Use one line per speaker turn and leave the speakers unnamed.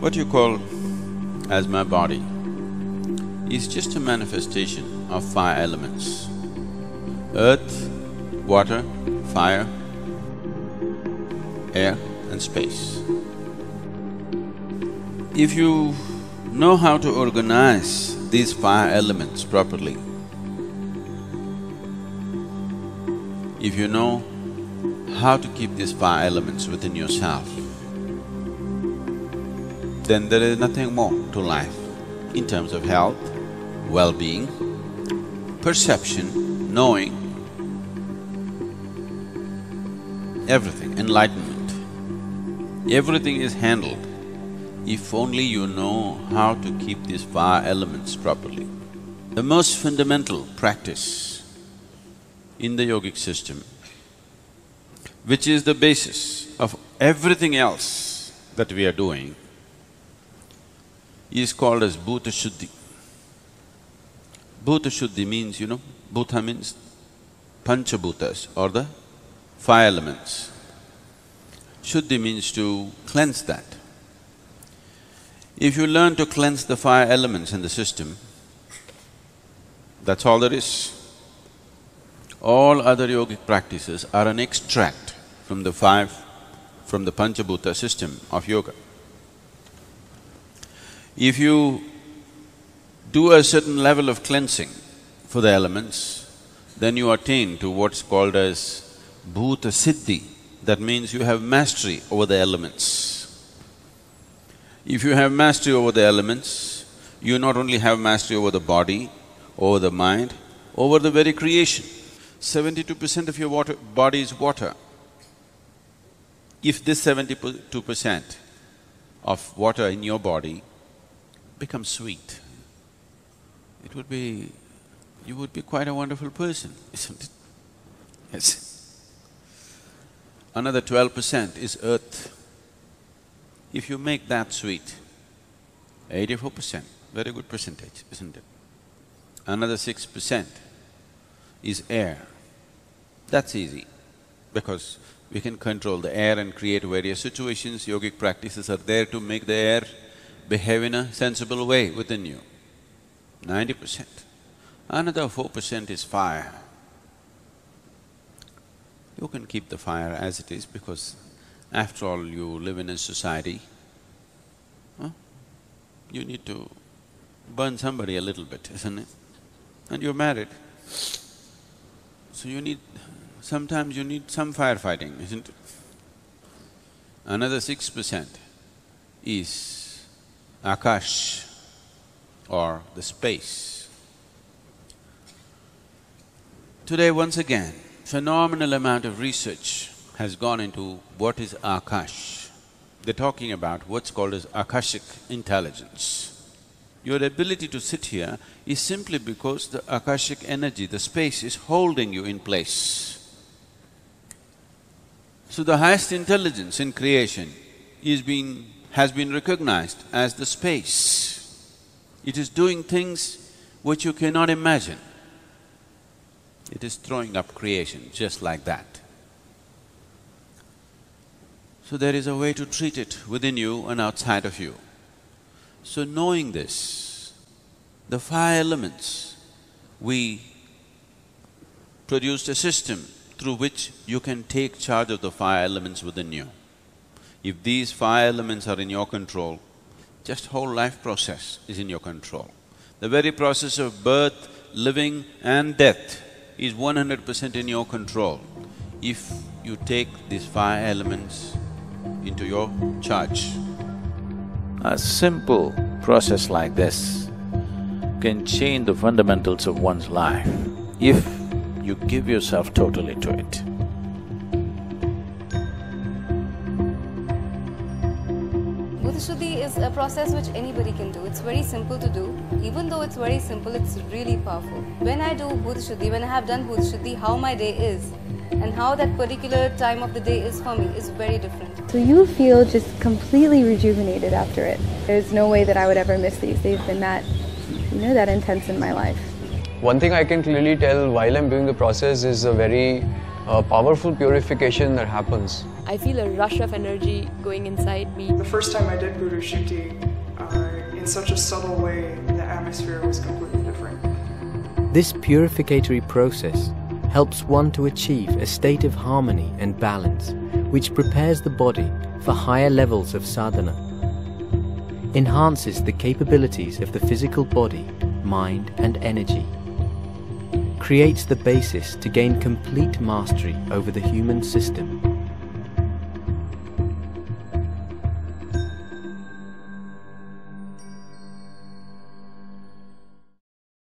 What you call as my body is just a manifestation of five elements. Earth, water, fire, air and space. If you know how to organize these five elements properly, if you know how to keep these five elements within yourself, then there is nothing more to life in terms of health, well-being, perception, knowing, everything, enlightenment. Everything is handled if only you know how to keep these five elements properly. The most fundamental practice in the yogic system, which is the basis of everything else that we are doing, is called as Bhuta Shuddhi. Bhuta Shuddhi means, you know, Bhuta means Panchabhutas or the five elements. Shuddhi means to cleanse that. If you learn to cleanse the five elements in the system, that's all there is. All other yogic practices are an extract from the five, from the Panchabhuta system of yoga. If you do a certain level of cleansing for the elements, then you attain to what's called as Bhuta Siddhi, that means you have mastery over the elements. If you have mastery over the elements, you not only have mastery over the body, over the mind, over the very creation. Seventy-two percent of your water, body is water. If this seventy-two percent of water in your body become sweet, it would be… you would be quite a wonderful person, isn't it? Yes. Another twelve percent is earth. If you make that sweet, eighty-four percent, very good percentage, isn't it? Another six percent is air. That's easy, because we can control the air and create various situations. Yogic practices are there to make the air behave in a sensible way within you, ninety percent. Another four percent is fire. You can keep the fire as it is because after all you live in a society, huh? you need to burn somebody a little bit, isn't it? And you're married, so you need… sometimes you need some firefighting, isn't it? Another six percent is Akash or the space. Today once again, phenomenal amount of research has gone into what is Akash. They're talking about what's called as Akashic intelligence. Your ability to sit here is simply because the Akashic energy, the space is holding you in place. So the highest intelligence in creation is being has been recognized as the space. It is doing things which you cannot imagine. It is throwing up creation just like that. So there is a way to treat it within you and outside of you. So knowing this, the five elements, we produced a system through which you can take charge of the five elements within you. If these five elements are in your control, just whole life process is in your control. The very process of birth, living and death is one hundred percent in your control if you take these five elements into your charge. A simple process like this can change the fundamentals of one's life if you give yourself totally to it.
Shuddhi is a process which anybody can do. It's very simple to do. Even though it's very simple, it's really powerful. When I do Bhuta Shuddhi, when I have done Bhuta Shuddhi, how my day is and how that particular time of the day is for me is very different.
So you feel just completely rejuvenated after it. There's no way that I would ever miss these. They've been that, you know, that intense in my life.
One thing I can clearly tell while I'm doing the process is a very uh, powerful purification that happens.
I feel a rush of energy going inside me.
The first time I did Bhuta Shuddhi, uh, in such a subtle way, the atmosphere was completely different.
This purificatory process helps one to achieve a state of harmony and balance, which prepares the body for higher levels of sadhana, enhances the capabilities of the physical body, mind, and energy, creates the basis to gain complete mastery over the human system